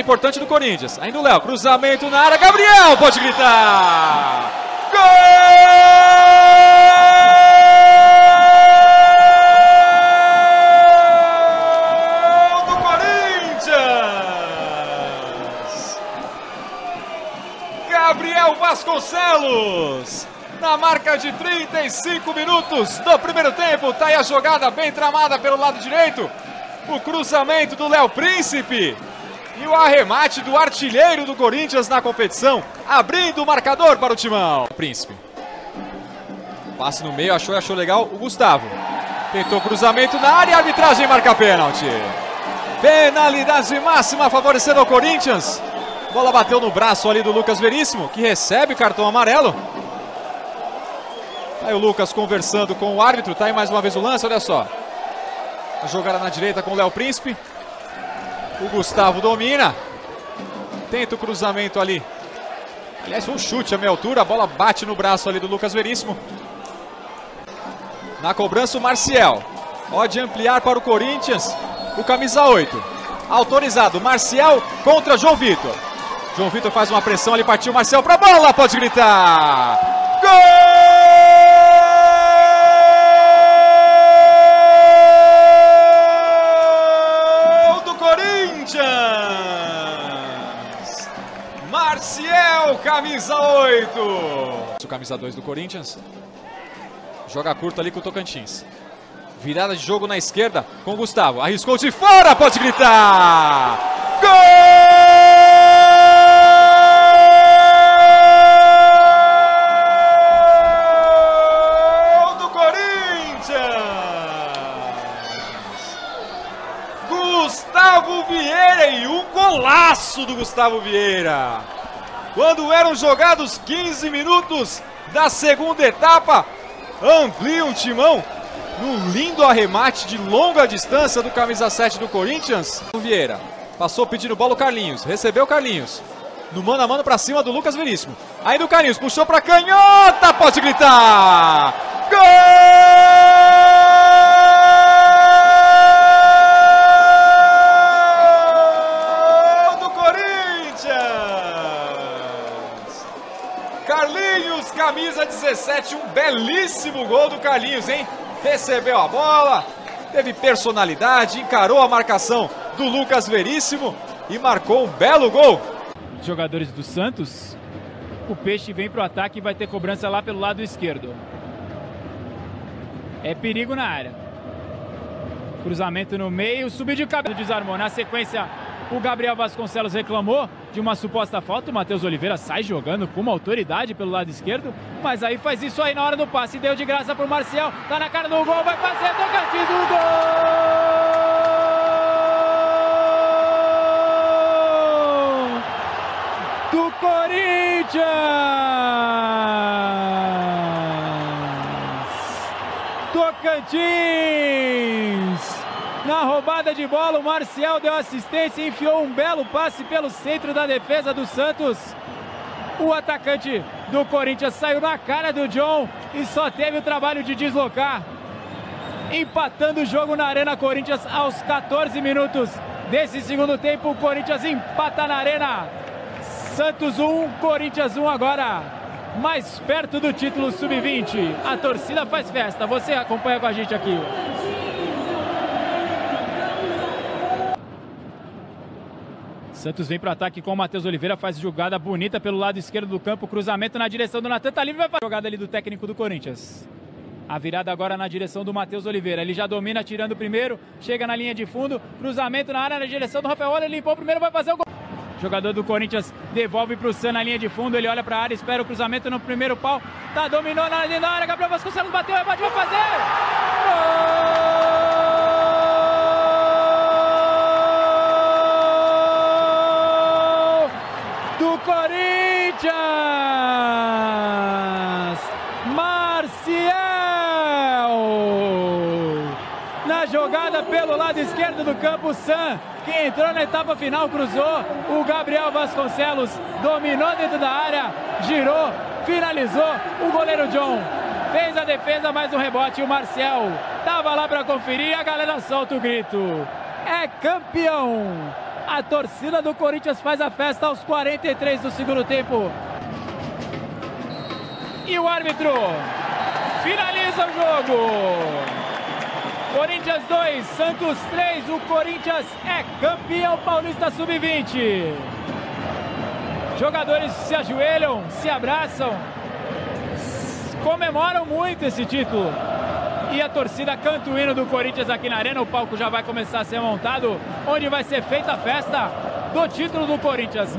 Importante do Corinthians. Ainda o Léo. Cruzamento na área. Gabriel pode gritar. Gol do Corinthians. Gabriel Vasconcelos. Na marca de 35 minutos do primeiro tempo. Tá aí a jogada bem tramada pelo lado direito. O cruzamento do Léo Príncipe. E o arremate do artilheiro do Corinthians na competição, abrindo o marcador para o Timão. Príncipe. Passe no meio, achou e achou legal o Gustavo. Tentou cruzamento na área, a arbitragem marca pênalti. Penalidade máxima favorecendo o Corinthians. Bola bateu no braço ali do Lucas Veríssimo, que recebe cartão amarelo. Aí o Lucas conversando com o árbitro, tá aí mais uma vez o lance, olha só. A jogada na direita com o Léo Príncipe. O Gustavo domina. Tenta o cruzamento ali. Aliás, um chute a meia altura. A bola bate no braço ali do Lucas Veríssimo. Na cobrança, o Marcial. Pode ampliar para o Corinthians. O camisa 8. Autorizado. Marcial contra João Vitor. João Vitor faz uma pressão ali. Partiu Marcial para a bola. Pode gritar. Gol camisa 8. O camisa 2 do Corinthians. Joga curto ali com o Tocantins. Virada de jogo na esquerda com o Gustavo. Arriscou de fora, pode gritar. Gol do Corinthians. Gustavo Vieira e um golaço do Gustavo Vieira. Quando eram jogados 15 minutos da segunda etapa, amplia o timão num lindo arremate de longa distância do camisa 7 do Corinthians. O Vieira passou pedindo bola o Carlinhos, recebeu o Carlinhos. No mano a mano para cima do Lucas Veríssimo. Aí do Carlinhos, puxou para canhota, pode gritar! Gol do Corinthians! Carlinhos, camisa 17, um belíssimo gol do Carlinhos, hein? Recebeu a bola, teve personalidade, encarou a marcação do Lucas Veríssimo e marcou um belo gol. Jogadores do Santos, o Peixe vem para o ataque e vai ter cobrança lá pelo lado esquerdo. É perigo na área. Cruzamento no meio, subiu de cabeça, desarmou. Na sequência, o Gabriel Vasconcelos reclamou de uma suposta falta. O Matheus Oliveira sai jogando com uma autoridade pelo lado esquerdo, mas aí faz isso aí na hora do passe. Deu de graça pro Marcial, tá na cara do gol, vai fazer Tocantins o gol do Corinthians! Tocantins! Na roubada de bola, o Marcial deu assistência e enfiou um belo passe pelo centro da defesa do Santos. O atacante do Corinthians saiu na cara do John e só teve o trabalho de deslocar. Empatando o jogo na Arena Corinthians aos 14 minutos desse segundo tempo. O Corinthians empata na Arena. Santos 1, Corinthians 1 agora. Mais perto do título sub-20. A torcida faz festa. Você acompanha com a gente aqui. Santos vem para o ataque com o Matheus Oliveira, faz jogada bonita pelo lado esquerdo do campo, cruzamento na direção do Natan, tá livre, vai fazer jogada ali do técnico do Corinthians. A virada agora na direção do Matheus Oliveira, ele já domina tirando o primeiro, chega na linha de fundo, cruzamento na área na direção do Rafael, ele limpou o primeiro, vai fazer o gol. Jogador do Corinthians devolve para o San na linha de fundo, ele olha para a área, espera o cruzamento no primeiro pau, tá dominou na área, Gabriel Vasconcelos bateu, vai fazer! Gol! Corinthians! Marcial! Na jogada pelo lado esquerdo do campo, Sam, que entrou na etapa final, cruzou. O Gabriel Vasconcelos dominou dentro da área, girou, finalizou. O goleiro John fez a defesa, mais um rebote. O Marcial estava lá para conferir. A galera solta o grito. É campeão! A torcida do Corinthians faz a festa aos 43 do segundo tempo. E o árbitro finaliza o jogo. Corinthians 2, Santos 3. O Corinthians é campeão paulista sub-20. Jogadores se ajoelham, se abraçam, comemoram muito esse título. E a torcida canta o hino do Corinthians aqui na arena. O palco já vai começar a ser montado, onde vai ser feita a festa do título do Corinthians.